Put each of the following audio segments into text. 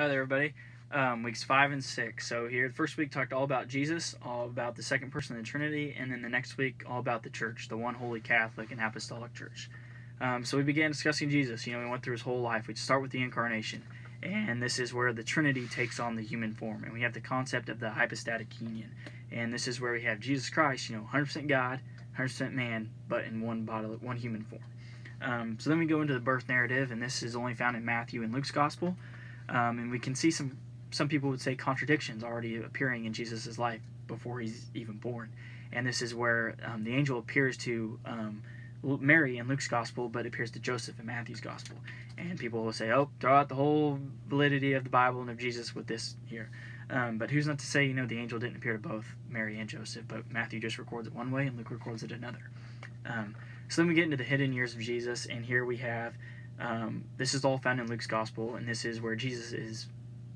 Hi there, everybody. Um, weeks five and six. So here, the first week talked all about Jesus, all about the second person of the Trinity, and then the next week all about the Church, the one holy Catholic and Apostolic Church. Um, so we began discussing Jesus. You know, we went through his whole life. We start with the incarnation, and this is where the Trinity takes on the human form, and we have the concept of the hypostatic union, and this is where we have Jesus Christ. You know, 100% God, 100% man, but in one body, one human form. Um, so then we go into the birth narrative, and this is only found in Matthew and Luke's Gospel. Um, and we can see some some people would say contradictions already appearing in Jesus' life before he's even born. And this is where um, the angel appears to um, Mary in Luke's gospel, but appears to Joseph in Matthew's gospel. And people will say, oh, throw out the whole validity of the Bible and of Jesus with this here. Um, but who's not to say, you know, the angel didn't appear to both Mary and Joseph, but Matthew just records it one way and Luke records it another. Um, so then we get into the hidden years of Jesus, and here we have um, this is all found in Luke's gospel, and this is where Jesus is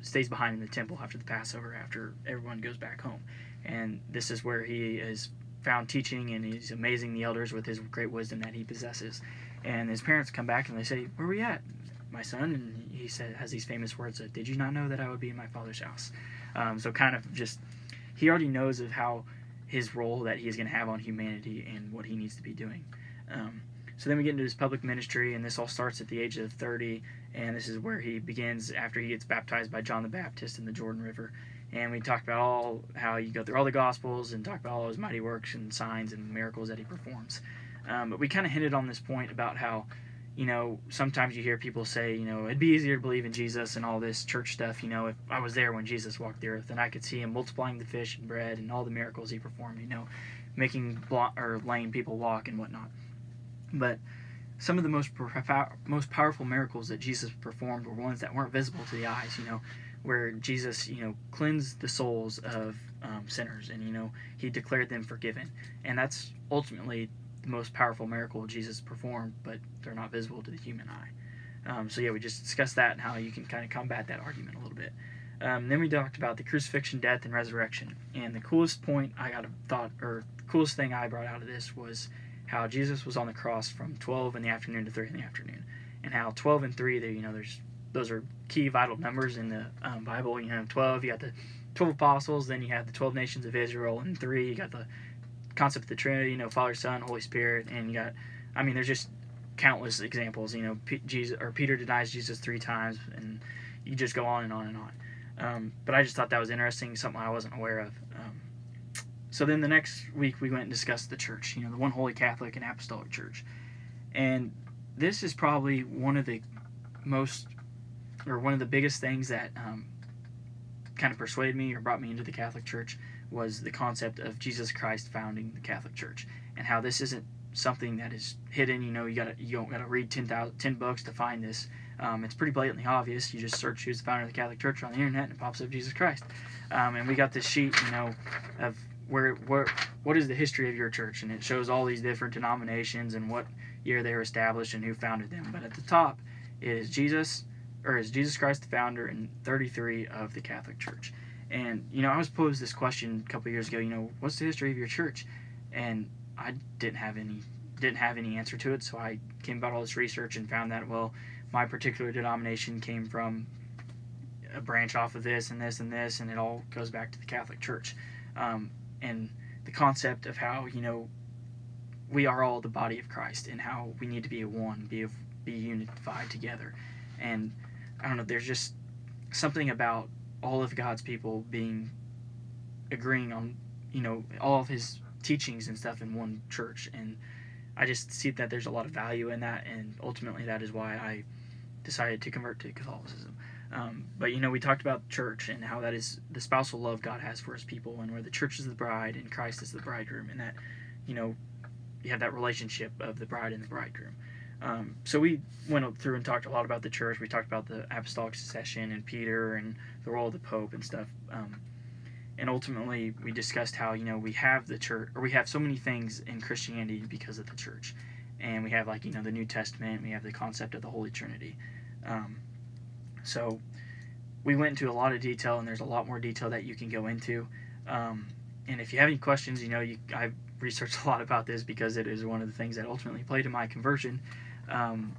stays behind in the temple after the Passover, after everyone goes back home, and this is where he is found teaching, and he's amazing the elders with his great wisdom that he possesses. And his parents come back and they say, "Where are we at, my son?" And he said, has these famous words of, "Did you not know that I would be in my father's house?" Um, so kind of just he already knows of how his role that he is going to have on humanity and what he needs to be doing. Um, so then we get into his public ministry, and this all starts at the age of 30, and this is where he begins after he gets baptized by John the Baptist in the Jordan River. And we talk about all how you go through all the Gospels and talk about all his mighty works and signs and miracles that he performs. Um, but we kind of hinted on this point about how, you know, sometimes you hear people say, you know, it'd be easier to believe in Jesus and all this church stuff, you know, if I was there when Jesus walked the earth and I could see him multiplying the fish and bread and all the miracles he performed, you know, making blo- or lame people walk and whatnot. But some of the most most powerful miracles that Jesus performed were ones that weren't visible to the eyes. You know, where Jesus, you know, cleansed the souls of um, sinners, and you know, he declared them forgiven, and that's ultimately the most powerful miracle Jesus performed. But they're not visible to the human eye. Um, so yeah, we just discussed that and how you can kind of combat that argument a little bit. Um, then we talked about the crucifixion, death, and resurrection. And the coolest point I got a thought, or coolest thing I brought out of this was how Jesus was on the cross from 12 in the afternoon to 3 in the afternoon, and how 12 and 3, there you know, there's those are key vital numbers in the um, Bible. You have 12, you got the 12 apostles, then you have the 12 nations of Israel, and 3, you got the concept of the Trinity, you know, Father, Son, Holy Spirit, and you got, I mean, there's just countless examples. You know, P- Jesus or Peter denies Jesus three times, and you just go on and on and on. Um, but I just thought that was interesting, something I wasn't aware of. So then the next week we went and discussed the church, you know, the one holy Catholic and Apostolic Church. And this is probably one of the most, or one of the biggest things that um, kind of persuaded me or brought me into the Catholic Church was the concept of Jesus Christ founding the Catholic Church and how this isn't something that is hidden. You know, you gotta you don't gotta read 10, 10 books to find this. Um, it's pretty blatantly obvious. You just search who's the founder of the Catholic Church on the internet and it pops up Jesus Christ. Um, and we got this sheet, you know, of where where what is the history of your church? And it shows all these different denominations and what year they were established and who founded them. But at the top is jesus or is jesus christ the founder and 33 of the catholic church. And you know i was posed this question a couple years ago you know what's the history of your church? And i didn't have any didn't have any answer to it. So i came about all this research and found that well my particular denomination came from a branch off of this and this and this and it all goes back to the catholic church. Um, and the concept of how you know we are all the body of Christ and how we need to be one, be a, be unified together. And I don't know, there's just something about all of God's people being agreeing on you know all of His teachings and stuff in one church, and I just see that there's a lot of value in that, and ultimately that is why I decided to convert to Catholicism. Um, but you know, we talked about church and how that is the spousal love God has for His people, and where the church is the bride and Christ is the bridegroom, and that you know you have that relationship of the bride and the bridegroom. Um, so we went through and talked a lot about the church. We talked about the apostolic succession and Peter and the role of the Pope and stuff. Um, and ultimately, we discussed how you know we have the church, or we have so many things in Christianity because of the church, and we have like you know the New Testament. We have the concept of the Holy Trinity. Um, so we went into a lot of detail, and there's a lot more detail that you can go into. Um, and if you have any questions, you know, you, I've researched a lot about this because it is one of the things that ultimately played to my conversion. Um,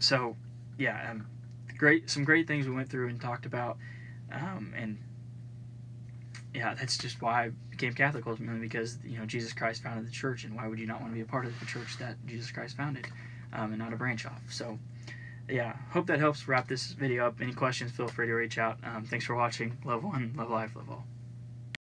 so, yeah, um, great, some great things we went through and talked about, um, and yeah, that's just why I became Catholic ultimately because you know Jesus Christ founded the church, and why would you not want to be a part of the church that Jesus Christ founded, um, and not a branch off? So yeah, hope that helps wrap this video up. Any questions, feel free to reach out. Um, thanks for watching. Love one, love life, love all.